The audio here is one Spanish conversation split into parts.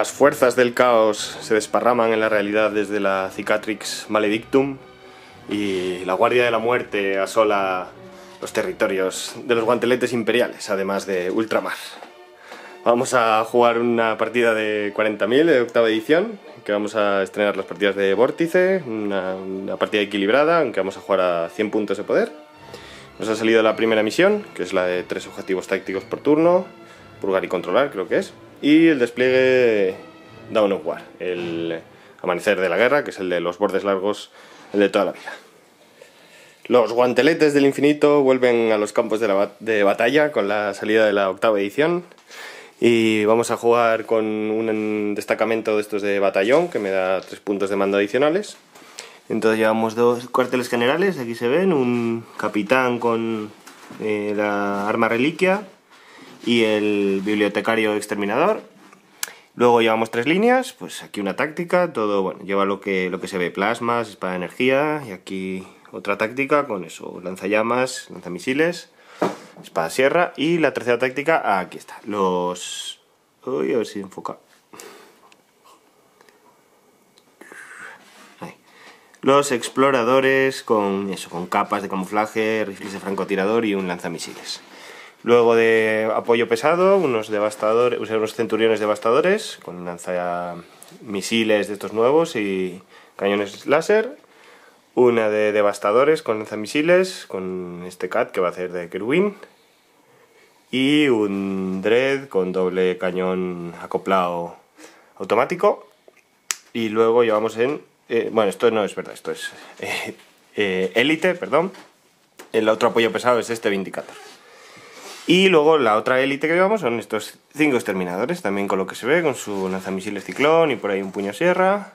Las fuerzas del caos se desparraman en la realidad desde la Cicatrix Maledictum y la Guardia de la Muerte asola los territorios de los guanteletes imperiales, además de ultramar. Vamos a jugar una partida de 40.000 de octava edición, que vamos a estrenar las partidas de Vórtice, una, partida equilibrada, aunque vamos a jugar a 100 puntos de poder. Nos ha salido la primera misión, que es la de tres objetivos tácticos por turno, purgar y controlar, creo que es, y el despliegue Dawn of War, el amanecer de la guerra, que es el de los bordes largos, el de toda la vida. Los guanteletes del infinito vuelven a los campos de, la bat- de batalla con la salida de la octava edición. Y vamos a jugar con un destacamento de estos de batallón que me da tres puntos de mando adicionales. Entonces llevamos dos cuarteles generales, aquí se ven, un capitán con eh, la arma reliquia y el bibliotecario exterminador. Luego llevamos tres líneas, pues aquí una táctica, todo bueno, lleva lo que, lo que se ve, plasmas, espada de energía, y aquí otra táctica con eso, lanzallamas, lanzamisiles, espada sierra, y la tercera táctica, aquí está, los... Uy, a ver si enfoca. Ahí. Los exploradores con eso, con capas de camuflaje, rifles de francotirador y un lanzamisiles. Luego de apoyo pesado, unos devastadores, unos centuriones devastadores con lanzamisiles de estos nuevos y cañones láser. Una de devastadores con lanzamisiles, con este CAT que va a hacer de Kerwin. Y un Dread con doble cañón acoplado automático. Y luego llevamos en... eh, bueno, esto no es verdad, esto es eh, eh, élite, perdón. El otro apoyo pesado es este Vindicator. Y luego la otra élite que llevamos son estos cinco exterminadores, también con lo que se ve, con su lanzamisiles ciclón y por ahí un puño sierra.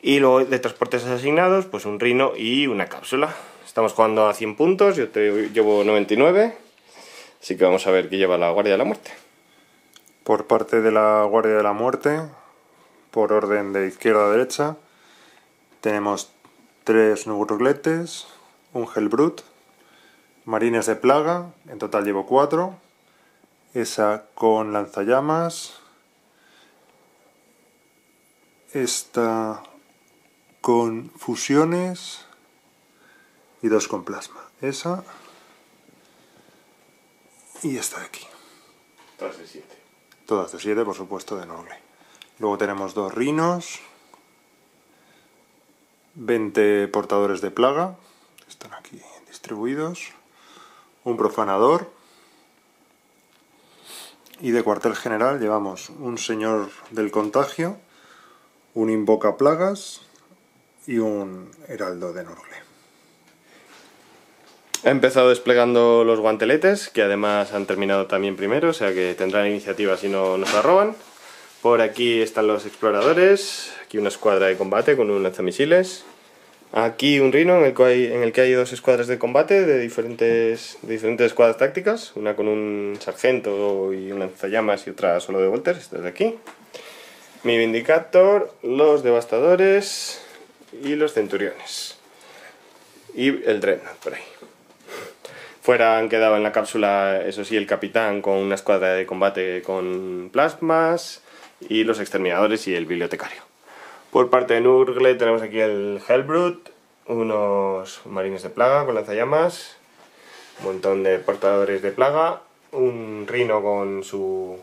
Y luego de transportes asignados, pues un rino y una cápsula. Estamos jugando a 100 puntos, yo te, llevo 99. Así que vamos a ver qué lleva la Guardia de la Muerte. Por parte de la Guardia de la Muerte, por orden de izquierda a derecha, tenemos tres Nugurgletes, un Hellbrut, Marines de Plaga, en total llevo cuatro, esa con lanzallamas, esta con fusiones y dos con plasma. Esa y esta de aquí. Todas de 7. Todas de 7, por supuesto, de Norley. Luego tenemos dos rinos, 20 portadores de plaga, están aquí distribuidos, un profanador, y de cuartel general llevamos un señor del contagio, un invoca plagas y un heraldo de Norley. He empezado desplegando los guanteletes, que además han terminado también primero, o sea que tendrán iniciativa si no nos la roban. Por aquí están los exploradores, aquí una escuadra de combate con un lanzamisiles. Aquí un rino en el, que hay, en el que hay dos escuadras de combate de diferentes, de diferentes escuadras tácticas, una con un sargento y un lanzallamas y otra solo de volters, esta es de aquí. Mi Vindicator, los devastadores y los centuriones. Y el Dreadnought por ahí. Fuera han quedado en la cápsula, eso sí, el capitán con una escuadra de combate con plasmas y los exterminadores y el bibliotecario. Por parte de Nurgle tenemos aquí el Hellbrut, unos marines de plaga con lanzallamas, un montón de portadores de plaga, un rino con su,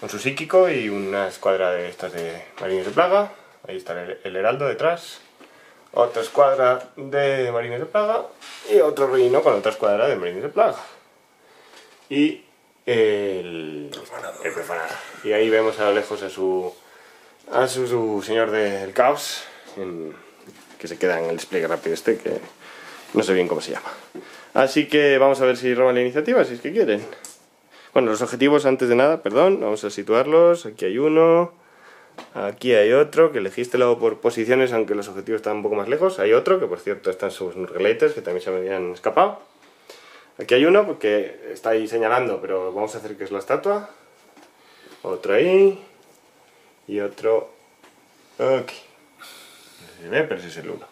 con su psíquico y una escuadra de estas de marines de plaga. Ahí está el, el heraldo detrás otra escuadra de marines de plaga y otro reino con otra escuadra de marines de plaga. Y el, el profanador. Y ahí vemos a lo lejos a su, a su, señor del caos, en- que se queda en el despliegue rápido este, que no sé bien cómo se llama. Así que vamos a ver si roban la iniciativa, si es que quieren. Bueno, los objetivos antes de nada, perdón, vamos a situarlos. Aquí hay uno. Aquí hay otro que elegiste luego por posiciones, aunque los objetivos están un poco más lejos. Hay otro que, por cierto, están sus nurgletes, que también se me habían escapado. Aquí hay uno que está ahí señalando, pero vamos a hacer que es la estatua. Otro ahí. Y otro aquí. No ve, pero es el uno.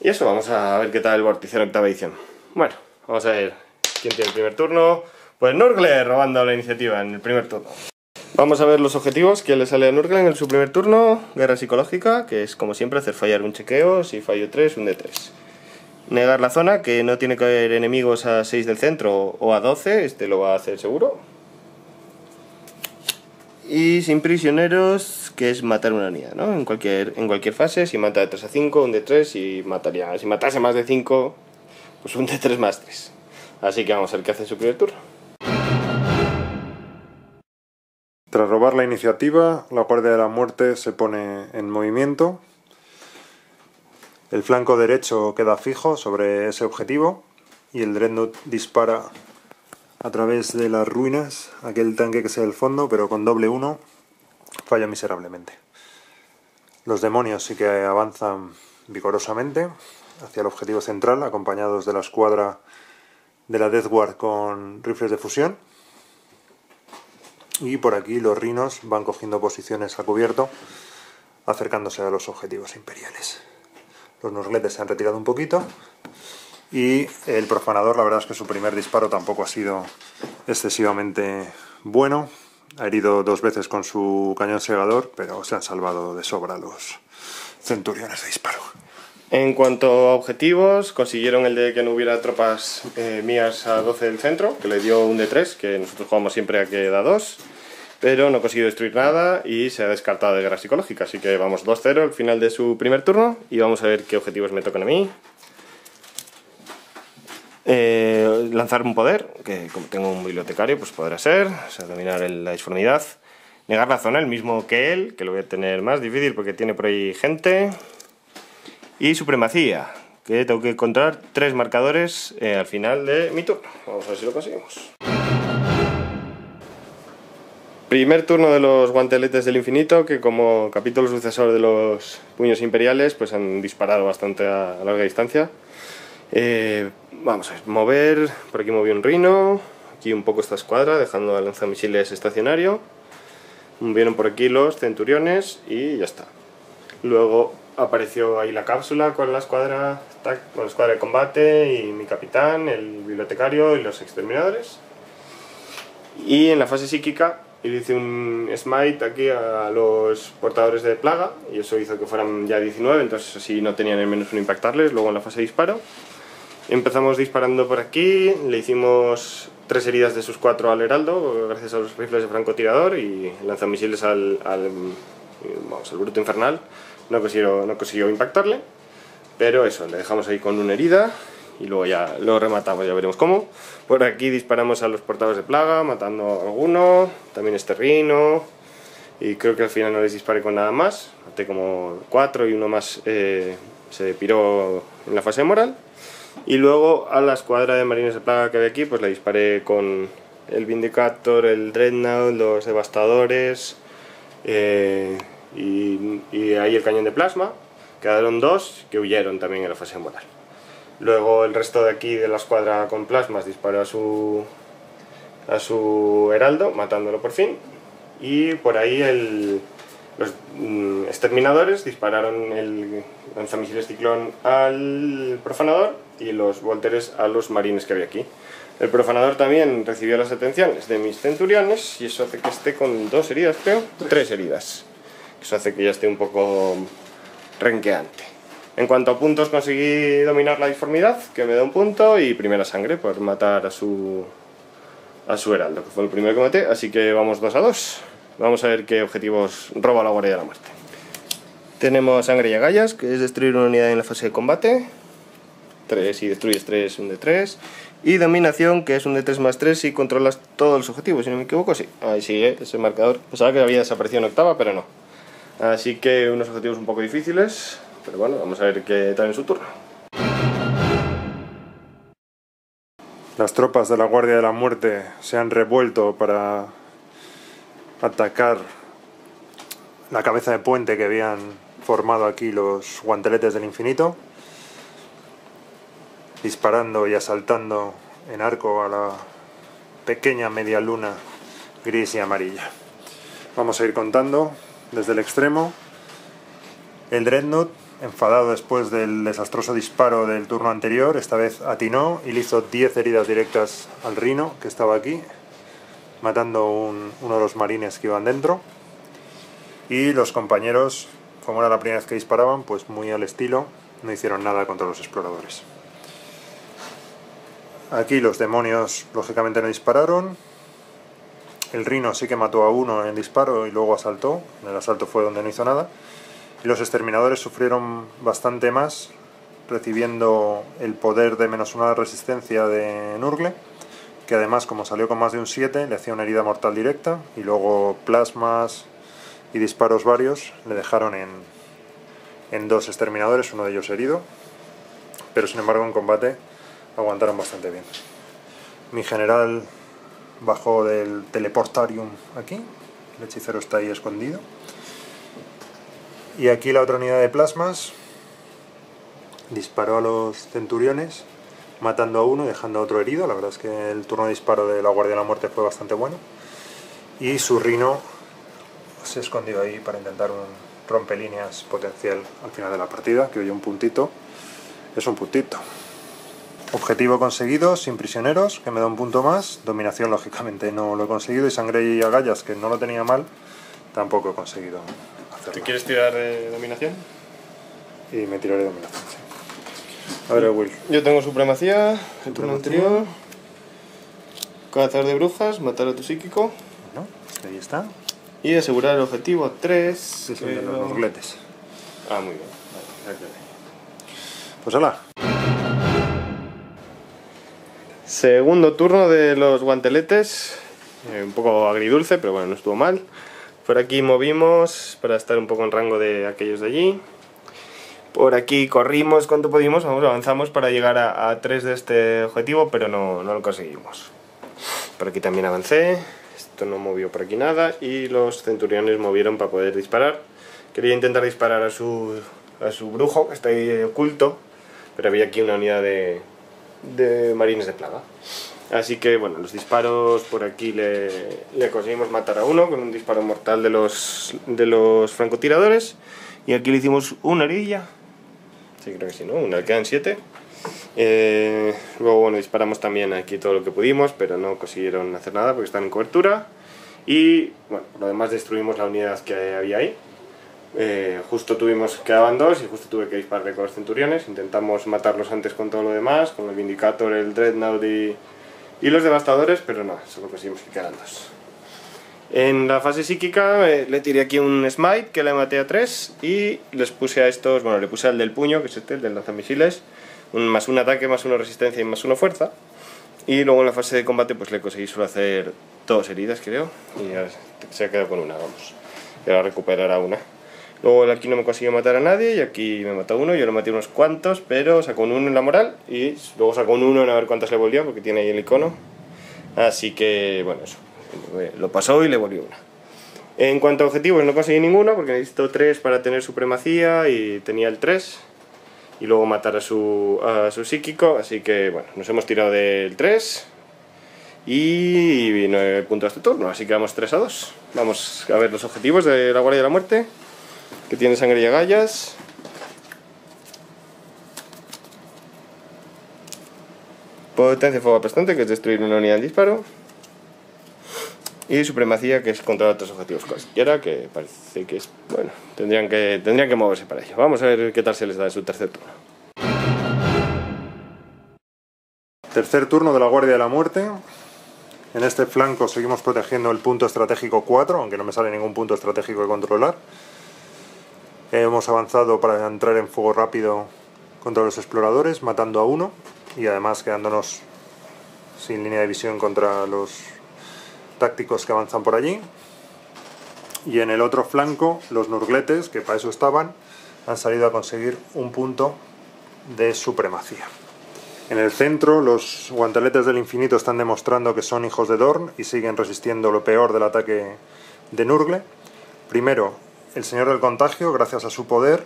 Y eso, vamos a ver qué tal el vórtice octava edición. Bueno, vamos a ver quién tiene el primer turno. Pues Nurgle robando la iniciativa en el primer turno. Vamos a ver los objetivos que le sale a Nurglen en su primer turno. Guerra psicológica, que es como siempre hacer fallar un chequeo. Si fallo 3, un D3. Negar la zona, que no tiene que haber enemigos a 6 del centro o a 12. Este lo va a hacer seguro. Y sin prisioneros, que es matar una unidad, ¿no? En cualquier, en cualquier fase, si mata de 3 a 5, un D3 y mataría. Si matase más de 5, pues un D3 más 3. Así que vamos a ver qué hace en su primer turno. Tras robar la iniciativa, la Guardia de la Muerte se pone en movimiento. El flanco derecho queda fijo sobre ese objetivo y el Dreadnought dispara a través de las ruinas, aquel tanque que sea el fondo, pero con doble uno falla miserablemente. Los demonios sí que avanzan vigorosamente hacia el objetivo central, acompañados de la escuadra de la Death Guard con rifles de fusión. Y por aquí los rinos van cogiendo posiciones a cubierto, acercándose a los objetivos imperiales. Los nosletes se han retirado un poquito. Y el profanador, la verdad es que su primer disparo tampoco ha sido excesivamente bueno. Ha herido dos veces con su cañón segador, pero se han salvado de sobra los centuriones de disparo. En cuanto a objetivos, consiguieron el de que no hubiera tropas eh, mías a 12 del centro, que le dio un D3, que nosotros jugamos siempre a que da 2, pero no consiguió destruir nada y se ha descartado de guerra psicológica. Así que vamos 2-0 al final de su primer turno y vamos a ver qué objetivos me tocan a mí. Eh, lanzar un poder, que como tengo un bibliotecario, pues podrá ser, o sea, dominar la disformidad. Negar la zona, el mismo que él, que lo voy a tener más difícil porque tiene por ahí gente. Y supremacía, que tengo que encontrar tres marcadores eh, al final de mi turno. Vamos a ver si lo conseguimos. Primer turno de los guanteletes del infinito, que como capítulo sucesor de los puños imperiales, pues han disparado bastante a, larga distancia. Eh, vamos a ver, mover, por aquí moví un rino, aquí un poco esta escuadra, dejando al lanzamisiles estacionario. Movieron por aquí los centuriones y ya está. Luego apareció ahí la cápsula con la escuadra, con la escuadra de combate y mi capitán, el bibliotecario y los exterminadores. Y en la fase psíquica hice un smite aquí a los portadores de plaga y eso hizo que fueran ya 19, entonces así no tenían el menos un impactarles. Luego en la fase disparo empezamos disparando por aquí, le hicimos tres heridas de sus cuatro al heraldo gracias a los rifles de francotirador y lanzamisiles al, al, vamos, al bruto infernal no consiguió, no consiguió impactarle, pero eso, le dejamos ahí con una herida y luego ya lo rematamos, ya veremos cómo. Por aquí disparamos a los portadores de plaga, matando a alguno, también este rino, y creo que al final no les disparé con nada más, maté como cuatro y uno más eh, se piró en la fase moral. Y luego a la escuadra de marines de plaga que hay aquí, pues le disparé con el Vindicator, el Dreadnought, los Devastadores, eh, y, ahí el cañón de plasma. Quedaron dos que huyeron también en la fase moral. Luego el resto de aquí de la escuadra con plasmas disparó a su, a su heraldo, matándolo por fin. Y por ahí el, los mm, exterminadores dispararon el lanzamisiles ciclón al profanador y los volteres a los marines que había aquí. El profanador también recibió las atenciones de mis centuriones y eso hace que esté con dos heridas, creo, tres heridas. Eso hace que ya esté un poco renqueante. En cuanto a puntos, conseguí dominar la disformidad, que me da un punto, y primera sangre por matar a su, a su heraldo, que fue el primero que maté, así que vamos 2 a 2. Vamos a ver qué objetivos roba la Guardia de la Muerte. Tenemos sangre y agallas, que es destruir una unidad en la fase de combate. 3 si destruyes 3, un de 3. Y dominación, que es un de 3 más 3 si controlas todos los objetivos, si no me equivoco, sí. Ahí sigue ese marcador. Pensaba que había desaparecido en octava, pero no. Así que unos objetivos un poco difíciles, pero bueno, vamos a ver qué tal en su turno. Las tropas de la Guardia de la Muerte se han revuelto para atacar la cabeza de puente que habían formado aquí los guanteletes del infinito, disparando y asaltando en arco a la pequeña media luna gris y amarilla. Vamos a ir contando desde el extremo. El Dreadnought, enfadado después del desastroso disparo del turno anterior, esta vez atinó y le hizo 10 heridas directas al Rino, que estaba aquí. matando un- uno de los marines que iban dentro. Y los compañeros, como era la primera vez que disparaban, pues muy al estilo, no hicieron nada contra los exploradores. Aquí los demonios lógicamente no dispararon. El Rino sí que mató a uno en el disparo y luego asaltó. En el asalto fue donde no hizo nada. Y los exterminadores sufrieron bastante más, recibiendo el poder de menos una resistencia de Nurgle, que además, como salió con más de un 7, le hacía una herida mortal directa. Y luego plasmas y disparos varios le dejaron en, en dos exterminadores, uno de ellos herido. Pero sin embargo, en combate aguantaron bastante bien. Mi general bajó del teleportarium aquí. El hechicero está ahí escondido. Y aquí la otra unidad de plasmas disparó a los centuriones, matando a uno y dejando a otro herido. La verdad es que el turno de disparo de la Guardia de la Muerte fue bastante bueno. Y su rino se escondió ahí para intentar un rompelíneas potencial al final de la partida, que hoy un puntito es un puntito. Objetivo conseguido, sin prisioneros, que me da un punto más. Dominación, lógicamente, no lo he conseguido. Y sangre y agallas, que no lo tenía mal, tampoco he conseguido ¿Te hacerlo. quieres tirar de dominación? Y me tiraré dominación, sí. A ver, Will. Yo tengo supremacía, el turno anterior. Cazador de brujas, matar a tu psíquico. Bueno, ahí está. Y asegurar el objetivo 3. Sí, de los nurgletes. Ah, muy bien. Vale. Pues hola. Segundo turno de los guanteletes. Eh, un poco agridulce, pero bueno, no estuvo mal. Por aquí movimos para estar un poco en rango de aquellos de allí. Por aquí corrimos cuanto pudimos, vamos, avanzamos para llegar a, a 3 de este objetivo, pero no, no lo conseguimos. Por aquí también avancé, esto no movió por aquí nada y los centuriones movieron para poder disparar. Quería intentar disparar a su, a su brujo, que está ahí oculto, pero había aquí una unidad de, de marines de plaga. Así que bueno, los disparos por aquí le, conseguimos matar a uno con un disparo mortal de los, de los francotiradores. Y aquí le hicimos una herida. Sí, creo que sí, ¿no? Una, quedan siete. Eh, luego, bueno, disparamos también aquí todo lo que pudimos, pero no consiguieron hacer nada porque están en cobertura. Y, bueno, lo demás destruimos la unidad que había ahí. Eh, justo tuvimos, quedaban dos y justo tuve que dispararle con los centuriones. Intentamos matarlos antes con todo lo demás, con el Vindicator, el Dreadnought y, y los devastadores, pero no, solo conseguimos que quedaran dos. En la fase psíquica eh, le tiré aquí un smite que le maté a 3 y les puse a estos, bueno, le puse al del puño, que es este, el del lanzamisiles, un más un ataque, más una resistencia y más una fuerza. Y luego en la fase de combate pues le conseguí solo hacer dos heridas, creo, y ya se ha quedado con una, vamos. Y ahora recuperará una. Luego aquí no me consiguió matar a nadie y aquí me mató uno, yo lo maté unos cuantos, pero sacó un 1 en la moral y luego sacó un 1 en a ver cuántas le volvió porque tiene ahí el icono. Así que, bueno, eso. Lo pasó y le volvió una. En cuanto a objetivos, no conseguí ninguno porque necesito 3 para tener supremacía y tenía el 3. Y luego matar a su, a su psíquico, así que, bueno, nos hemos tirado del 3. Y 9 puntos este turno, así que vamos 3 a 2. Vamos a ver los objetivos de la Guardia de la Muerte, que tiene sangre y agallas. Potencia de fuego aplastante, que es destruir una unidad en disparo. Y supremacía, que es controlar otros objetivos cualquiera, que parece que es. Bueno, tendrían que, tendrían que moverse para ello. Vamos a ver qué tal se les da en su tercer turno. Tercer turno de la Guardia de la Muerte. En este flanco seguimos protegiendo el punto estratégico 4, aunque no me sale ningún punto estratégico que controlar. Hemos avanzado para entrar en fuego rápido contra los exploradores, matando a uno y además quedándonos sin línea de visión contra los tácticos que avanzan por allí. Y en el otro flanco, los nurgletes, que para eso estaban, han salido a conseguir un punto de supremacía. En el centro, los guanteletes del infinito están demostrando que son hijos de Dorn y siguen resistiendo lo peor del ataque de Nurgle. Primero, el Señor del Contagio, gracias a su poder,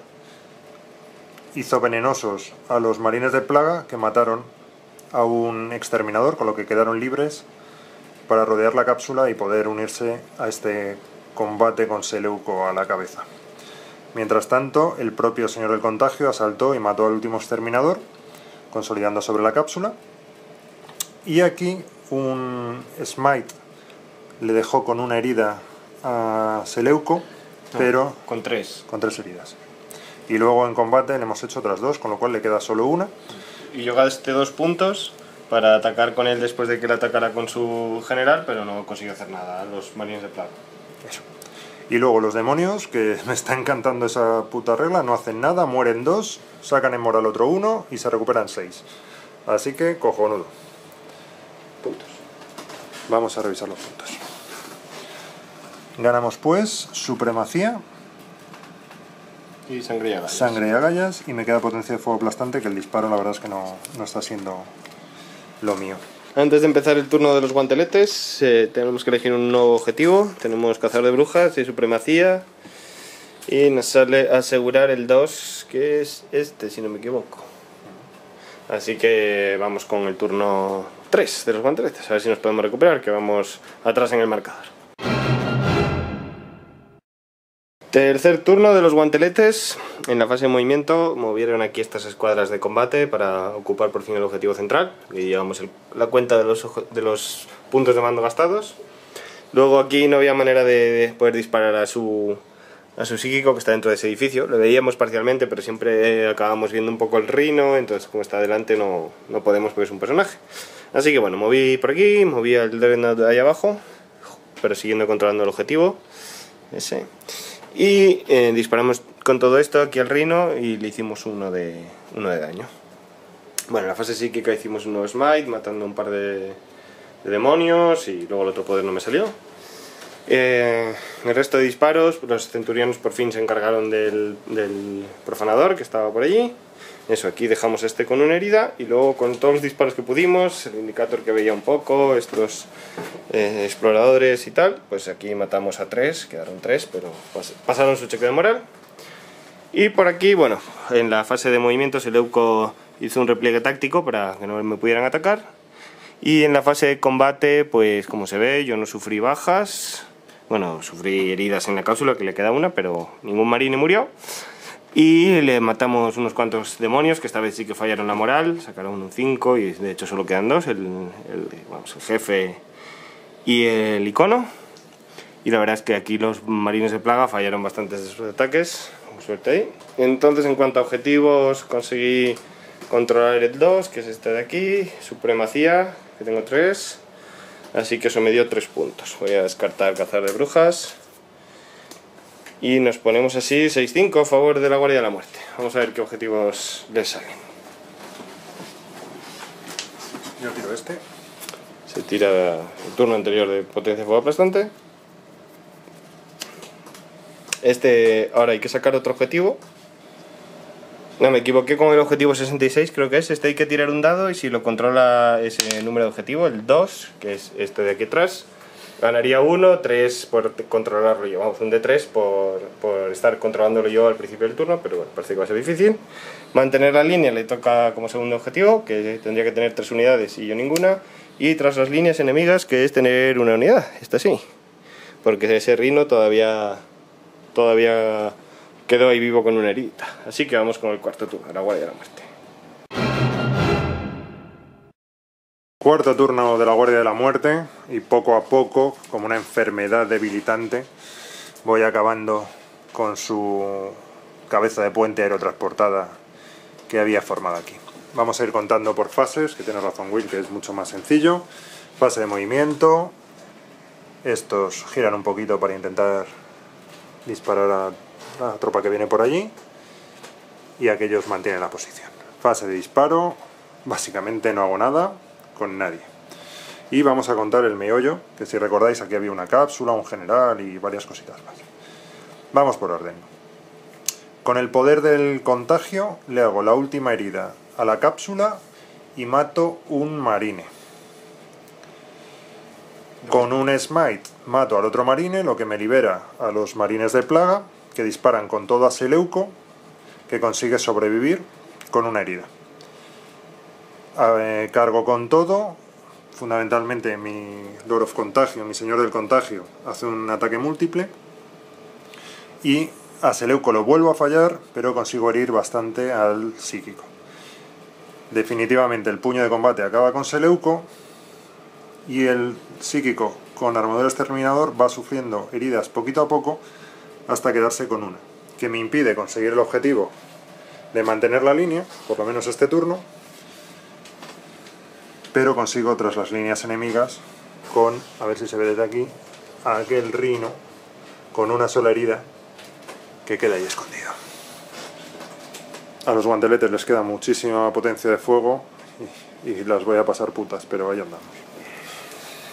hizo venenosos a los marines de plaga que mataron a un exterminador, con lo que quedaron libres para rodear la cápsula y poder unirse a este combate con Seleuco a la cabeza. Mientras tanto, el propio Señor del Contagio asaltó y mató al último exterminador, consolidando sobre la cápsula. Y aquí un smite le dejó con una herida a Seleuco, pero Con tres. con tres heridas. Y luego en combate le hemos hecho otras dos, con lo cual le queda solo una. Y yo gasté dos puntos para atacar con él después de que le atacara con su general, pero no consiguió hacer nada los marines de plaga. Eso. Y luego los demonios, que me está encantando esa puta regla, no hacen nada, mueren dos, sacan en moral otro uno y se recuperan seis. Así que cojonudo. Puntos. Vamos a revisar los puntos. Ganamos pues supremacía, Y sangre y agallas. sangre y agallas y me queda potencia de fuego aplastante que el disparo la verdad es que no, no está siendo lo mío. Antes de empezar el turno de los guanteletes, eh, tenemos que elegir un nuevo objetivo. Tenemos cazar de brujas y supremacía. Y nos sale asegurar el 2, que es este, si no me equivoco. Así que vamos con el turno 3 de los guanteletes. A ver si nos podemos recuperar, que vamos atrás en el marcador. Tercer turno de los guanteletes. En la fase de movimiento movieron aquí estas escuadras de combate para ocupar por fin el objetivo central. Y llevamos el- la cuenta de los, de los puntos de mando gastados. Luego aquí no había manera de, de poder disparar a su, a su psíquico que está dentro de ese edificio. Lo veíamos parcialmente, pero siempre eh, acabamos viendo un poco el rino. Entonces, como está delante, no, no podemos porque es un personaje. Así que bueno, moví por aquí, moví al Dreadnought de ahí abajo, pero siguiendo controlando el objetivo. Ese. Y eh, disparamos con todo esto aquí al Rino y le hicimos uno de, uno de daño. Bueno, en la fase psíquica hicimos un nuevo smite, matando un par de, de demonios y luego el otro poder no me salió. Eh, el resto de disparos, los centurianos por fin se encargaron del, del profanador que estaba por allí. Eso, aquí dejamos este con una herida y luego con todos los disparos que pudimos, el indicator que veía un poco, estos eh, exploradores y tal, pues aquí matamos a tres, quedaron tres, pero pas- pasaron su cheque de moral. Y por aquí, bueno, en la fase de movimiento Seleuco hizo un repliegue táctico para que no me pudieran atacar. Y en la fase de combate, pues como se ve, yo no sufrí bajas. Bueno, sufrí heridas en la cápsula, que le queda una, pero ningún marine murió. Y le matamos unos cuantos demonios, que esta vez sí que fallaron la moral, sacaron un 5 y de hecho solo quedan dos, el, el, vamos, el jefe y el icono. Y la verdad es que aquí los marines de plaga fallaron bastantes de sus ataques, con suerte ahí. Entonces en cuanto a objetivos conseguí controlar el 2, que es este de aquí, supremacía, que tengo 3. Así que eso me dio 3 puntos. Voy a descartar cazar de brujas. Y nos ponemos así 6-5 a favor de la Guardia de la Muerte. Vamos a ver qué objetivos les salen. Yo tiro este. Se tira el turno anterior de potencia de fuego aplastante. Este, ahora hay que sacar otro objetivo. No, me equivoqué con el objetivo 66, creo que es. Este hay que tirar un dado y si lo controla ese número de objetivo, el 2, que es este de aquí atrás, ganaría 1, 3 por controlarlo yo. Vamos, un de 3 por, por estar controlándolo yo al principio del turno, pero bueno, parece que va a ser difícil. Mantener la línea le toca como segundo objetivo, que tendría que tener 3 unidades y yo ninguna. Y tras las líneas enemigas, que es tener una unidad. Esta sí. Porque ese rino todavía todavía quedó ahí vivo con una herida. Así que vamos con el cuarto turno, la Guardia de la Muerte. Cuarto turno de la Guardia de la Muerte y poco a poco, como una enfermedad debilitante, voy acabando con su cabeza de puente aerotransportada que había formado aquí. Vamos a ir contando por fases, que tiene razón Will, que es mucho más sencillo. Fase de movimiento. Estos giran un poquito para intentar disparar a la tropa que viene por allí. Y aquellos mantienen la posición. Fase de disparo. Básicamente no hago nada con nadie. Y vamos a contar el meollo, que si recordáis aquí había una cápsula, un general y varias cositas más. Vamos por orden. Con el poder del contagio le hago la última herida a la cápsula y mato un marine. Con un smite mato al otro marine, lo que me libera a los marines de plaga, que disparan con todo a Seleuco, que consigue sobrevivir con una herida. Eh, cargo con todo, fundamentalmente mi Lord of Contagio, mi Señor del Contagio, hace un ataque múltiple y a Seleuco lo vuelvo a fallar, pero consigo herir bastante al psíquico. Definitivamente el puño de combate acaba con Seleuco y el psíquico con armadura exterminador va sufriendo heridas poquito a poco hasta quedarse con una, que me impide conseguir el objetivo de mantener la línea, por lo menos este turno, pero consigo tras las líneas enemigas con, a ver si se ve desde aquí, aquel rino con una sola herida que queda ahí escondido. A los guanteletes les queda muchísima potencia de fuego y, las voy a pasar putas, pero ahí andamos.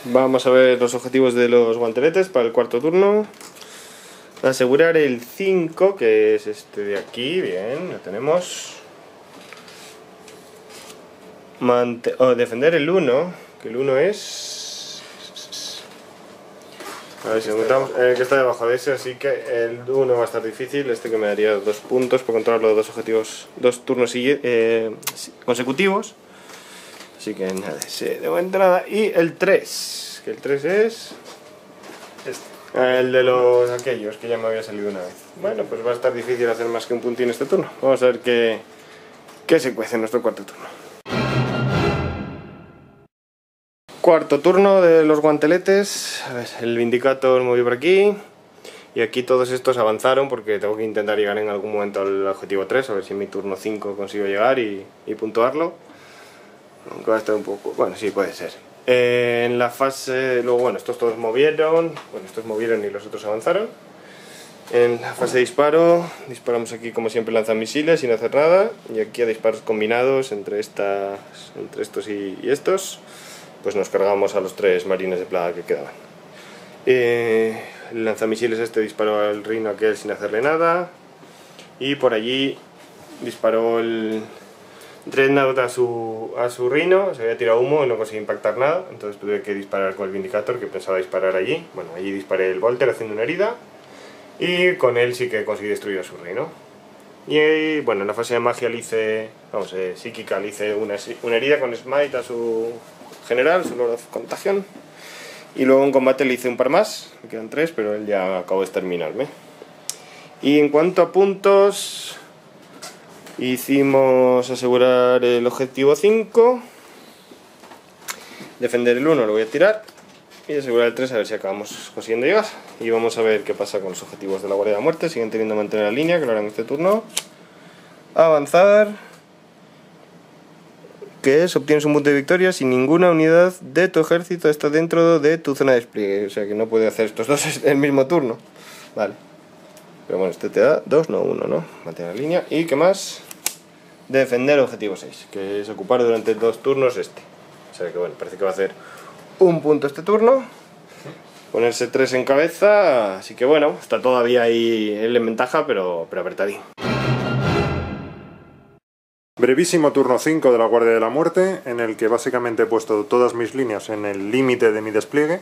Vamos a ver los objetivos de los guanteletes para el cuarto turno. Asegurar el 5, que es este de aquí, bien, lo tenemos. Defender el 1, que el 1 es... A ver si encontramos el que está debajo de ese, así que el 1 va a estar difícil, este que me daría dos puntos por controlar los dos objetivos, dos turnos eh, consecutivos. Así que nada, ese de buena entrada. Y el 3, que el 3 es... Este. El de los aquellos, que ya me había salido una vez. Bueno, pues va a estar difícil hacer más que un puntín este turno. Vamos a ver qué, qué se cuece en nuestro cuarto turno. Cuarto turno de los guanteletes. A ver, el Vindicator movió por aquí. Y aquí todos estos avanzaron porque tengo que intentar llegar en algún momento al objetivo 3. A ver si en mi turno 5 consigo llegar y, y puntuarlo. Aunque va a estar un poco... Bueno, sí, puede ser. Eh, en la fase, luego bueno, estos todos movieron, bueno, estos movieron y los otros avanzaron. En la fase de disparo, disparamos aquí como siempre lanzamisiles sin hacer nada, y aquí a disparos combinados entre, estas, entre estos y, y estos, pues nos cargamos a los tres marines de plaga que quedaban. El lanzamisiles este disparó al reino aquel sin hacerle nada, y por allí disparó el, Dreadnought a su, a su rino, se había tirado humo y no conseguí impactar nada, entonces tuve que disparar con el Vindicator que pensaba disparar allí. Bueno, allí disparé el Volter haciendo una herida y con él sí que conseguí destruir a su reino. Y bueno, en la fase de magia le hice, vamos, eh, psíquica le hice una, una, herida con Smite a su general, su Lord of Contagion. Y luego en combate le hice un par más, me quedan tres, pero él ya acabó de exterminarme. Y en cuanto a puntos, Hicimos asegurar el objetivo 5. Defender el 1 lo voy a tirar. Y asegurar el 3 a ver si acabamos consiguiendo llegar. Y vamos a ver qué pasa con los objetivos de la Guardia de la Muerte. Siguen teniendo que mantener la línea, que lo harán este turno. Avanzar. Que es, obtienes un punto de victoria si ninguna unidad de tu ejército está dentro de tu zona de despliegue. O sea que no puede hacer estos dos el mismo turno. Vale. Pero bueno, este te da 2, no 1, ¿no? Mantener la línea. ¿Y qué más? Defender objetivo 6, que es ocupar durante dos turnos este. O sea que bueno, parece que va a hacer un punto este turno. Ponerse 3 en cabeza, así que bueno, está todavía ahí él en ventaja, pero, pero apretadín. Brevísimo turno 5 de la Guardia de la Muerte, en el que básicamente he puesto todas mis líneas en el límite de mi despliegue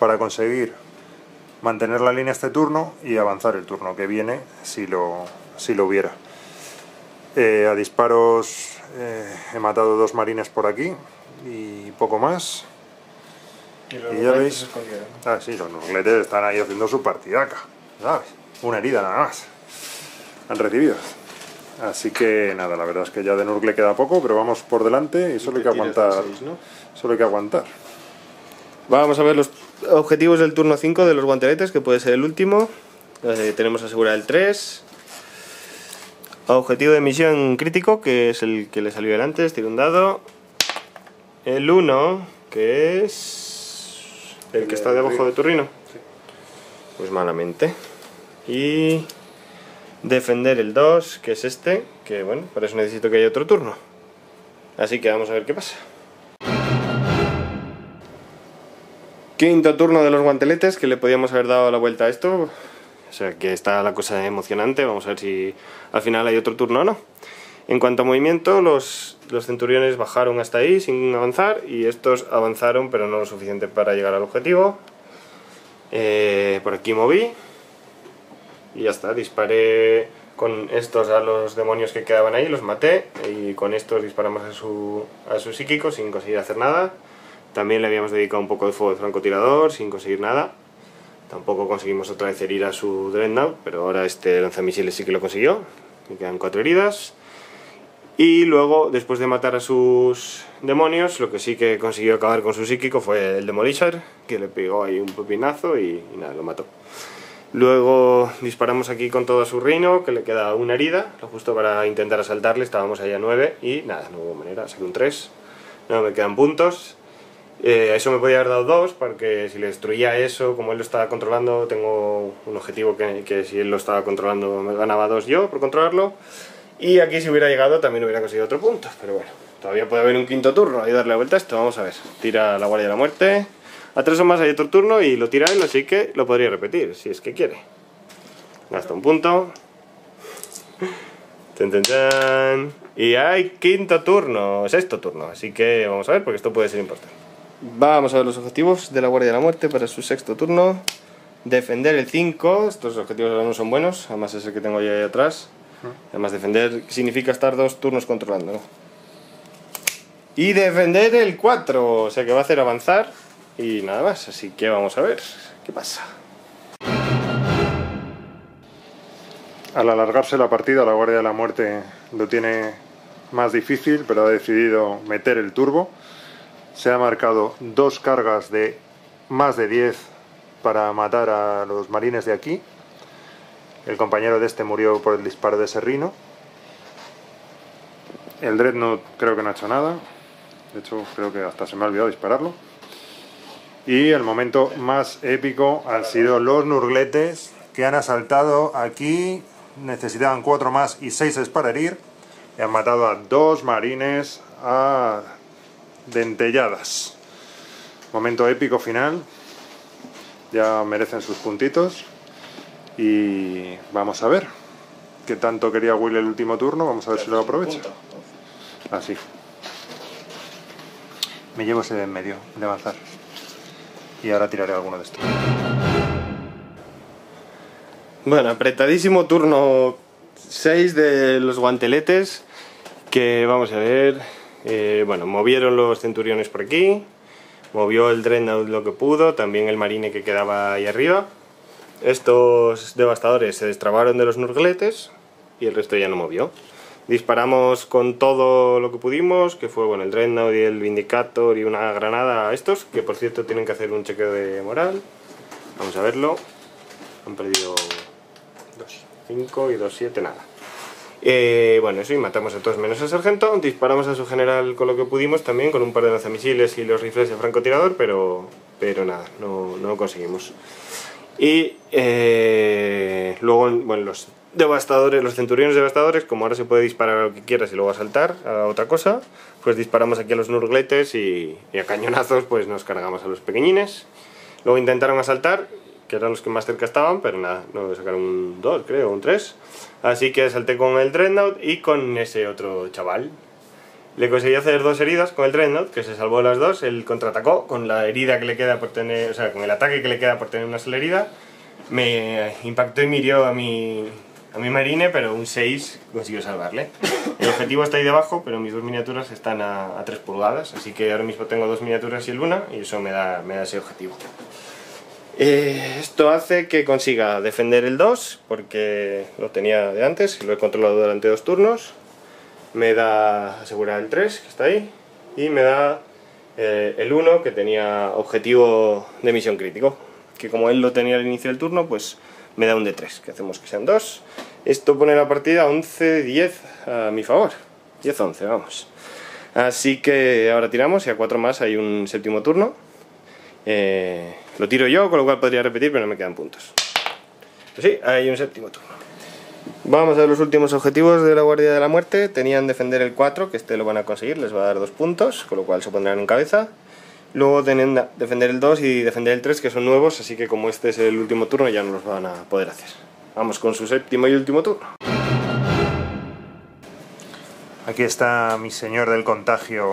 para conseguir mantener la línea este turno y avanzar el turno que viene si lo, si lo hubiera. Eh, a disparos eh, he matado dos marines por aquí y poco más. Y, los y ya veis. Ah, sí, los nurgletes están ahí haciendo su partidaca, ¿sabes? Una herida nada más. Han recibido. Así que nada, la verdad es que ya de Nurgle queda poco, pero vamos por delante y solo hay que aguantar. Seis, ¿no? Solo hay que aguantar. Vamos a ver los objetivos del turno 5 de los guanteletes, que puede ser el último. Eh, tenemos asegurar el 3. Objetivo de misión crítico, que es el que le salió delante, tiro un dado. El 1, que es el que está debajo de tu rino. Pues malamente. Y defender el 2, que es este, que bueno, para eso necesito que haya otro turno. Así que vamos a ver qué pasa. Quinto turno de los guanteletes, que le podíamos haber dado la vuelta a esto. O sea que está la cosa emocionante, vamos a ver si al final hay otro turno o no. En cuanto a movimiento, los, los centuriones bajaron hasta ahí sin avanzar y estos avanzaron pero no lo suficiente para llegar al objetivo. Eh, por aquí moví y ya está, disparé con estos a los demonios que quedaban ahí, los maté y con estos disparamos a su, a su psíquico sin conseguir hacer nada. También le habíamos dedicado un poco de fuego de francotirador sin conseguir nada. Tampoco conseguimos otra vez herir a su Dreadnought, pero ahora este lanzamisiles sí que lo consiguió. Me quedan cuatro heridas. Y luego, después de matar a sus demonios, lo que sí que consiguió acabar con su psíquico fue el Demolisher, que le pegó ahí un pepinazo y, y nada, lo mató. Luego disparamos aquí con todo su reino, que le queda una herida, lo justo para intentar asaltarle, estábamos ahí a 9 y nada, no hubo manera, saqué un 3. No me quedan puntos. Eh, eso me podía haber dado 2, porque si le destruía eso, como él lo estaba controlando, tengo un objetivo que, que si él lo estaba controlando me ganaba 2 yo por controlarlo. Y aquí si hubiera llegado también hubiera conseguido otro punto, pero bueno, todavía puede haber un quinto turno y darle la vuelta a esto, vamos a ver. Tira la guardia de la muerte, a tres o más hay otro turno y lo tira él, así que lo podría repetir, si es que quiere. Gasta un punto. Tan, tan. Y hay quinto turno, sexto turno, así que vamos a ver porque esto puede ser importante. Vamos a ver los objetivos de la Guardia de la Muerte para su sexto turno. Defender el 5, estos objetivos ahora no son buenos, además es el que tengo yo ahí atrás. Además, defender significa estar dos turnos controlando, ¿no? Y defender el 4, o sea que va a hacer avanzar y nada más. Así que vamos a ver qué pasa. Al alargarse la partida, la Guardia de la Muerte lo tiene más difícil, pero ha decidido meter el turbo. Se ha marcado dos cargas de más de 10 para matar a los marines de aquí. El compañero de este murió por el disparo de Serrino. El Dreadnought creo que no ha hecho nada. De hecho, creo que hasta se me ha olvidado dispararlo. Y el momento más épico han sido los Nurgletes que han asaltado aquí. Necesitaban cuatro más y seis es para herir. Y han matado a dos marines a dentelladas. Momento épico final. Ya merecen sus puntitos. Y vamos a ver qué tanto quería Will el último turno. Vamos a ver si lo aprovecha. Así. Me llevo ese de en medio, de avanzar. Y ahora tiraré alguno de estos. Bueno, apretadísimo turno 6 de los guanteletes. Que vamos a ver. eh, bueno, movieron los centuriones por aquí. Movió el Dreadnought lo que pudo. También el marine que quedaba ahí arriba. Estos devastadores se destrabaron de los nurgletes. Y el resto ya no movió. Disparamos con todo lo que pudimos, que fue bueno, el Dreadnought y el Vindicator y una granada a estos, que por cierto tienen que hacer un chequeo de moral. Vamos a verlo. Han perdido 2, 5 y 2, 7, nada. Eh, bueno, eso y matamos a todos menos al sargento. Disparamos a su general con lo que pudimos también, con un par de lanzamisiles y los rifles de francotirador, pero, pero nada, no, no lo conseguimos. Y eh, luego, bueno, los devastadores, los centuriones devastadores, como ahora se puede disparar a lo que quieras y luego asaltar a otra cosa, pues disparamos aquí a los nurgletes y, y a cañonazos pues nos cargamos a los pequeñines. Luego intentaron asaltar, que eran los que más cerca estaban, pero nada, no sacaron un 2 creo, un 3. Así que salté con el Dreadnought y con ese otro chaval. Le conseguí hacer dos heridas con el Dreadnought, que se salvó las dos. Él contraatacó con la herida que le queda por tener, o sea, con el ataque que le queda por tener una sola herida. Me impactó y me hirió a mi, a mi marine, pero un 6 consiguió salvarle. El objetivo está ahí debajo, pero mis dos miniaturas están a, a 3 pulgadas, así que ahora mismo tengo dos miniaturas y el luna, y eso me da, me da ese objetivo. Eh, esto hace que consiga defender el 2, porque lo tenía de antes lo he controlado durante dos turnos. Me da asegurar el 3, que está ahí, y me da eh, el 1, que tenía objetivo de misión crítico. Que como él lo tenía al inicio del turno, pues me da un de 3, que hacemos que sean 2. Esto pone la partida 11-10 a mi favor. 10-11, vamos. Así que ahora tiramos y a 4 más hay un séptimo turno. Eh, lo tiro yo, con lo cual podría repetir, pero no me quedan puntos. Pues sí, hay un séptimo turno. Vamos a ver los últimos objetivos de la Guardia de la Muerte. Tenían defender el 4, que este lo van a conseguir, les va a dar dos puntos, con lo cual se pondrán en cabeza. Luego tienen defender el 2 y defender el 3, que son nuevos, así que como este es el último turno ya no los van a poder hacer. Vamos con su séptimo y último turno. Aquí está mi señor del contagio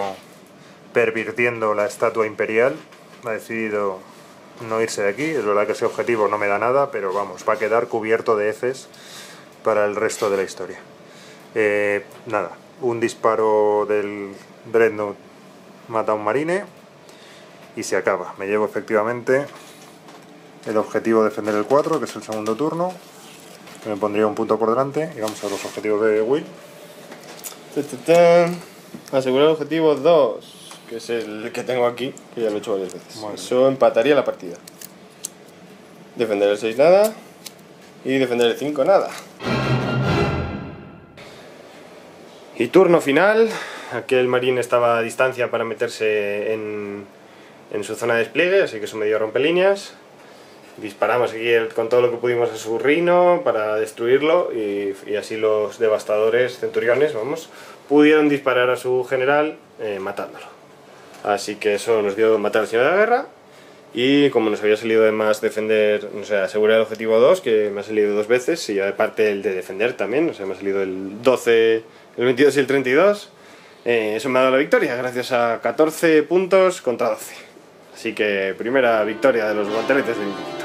pervirtiendo la estatua imperial. Ha decidido no irse de aquí. Es verdad que ese objetivo no me da nada, pero vamos, va a quedar cubierto de heces para el resto de la historia. Eh, nada, un disparo del Dreadnought mata a un marine y se acaba. Me llevo efectivamente el objetivo de defender el 4, que es el segundo turno. Me pondría un punto por delante y vamos a los objetivos de Will. Asegurar el objetivo 2, que es el que tengo aquí, que ya lo he hecho varias veces. Bueno. Eso empataría la partida. Defender el 6 nada. Y defender el 5 nada. Y turno final. Aquel marín estaba a distancia para meterse en, en su zona de despliegue, así que eso me dio rompelíneas. Disparamos aquí el- con todo lo que pudimos a su rino para destruirlo y, y así los devastadores centuriones, vamos, pudieron disparar a su general eh, matándolo. Así que eso nos dio matar al señor de la guerra y como nos había salido además defender, o sea, asegurar el objetivo 2, que me ha salido dos veces, y aparte el de defender también, o sea, me ha salido el 12, el 22 y el 32, eh, eso me ha dado la victoria, gracias a 14 puntos contra 12. Así que primera victoria de los guanteletes de infinito.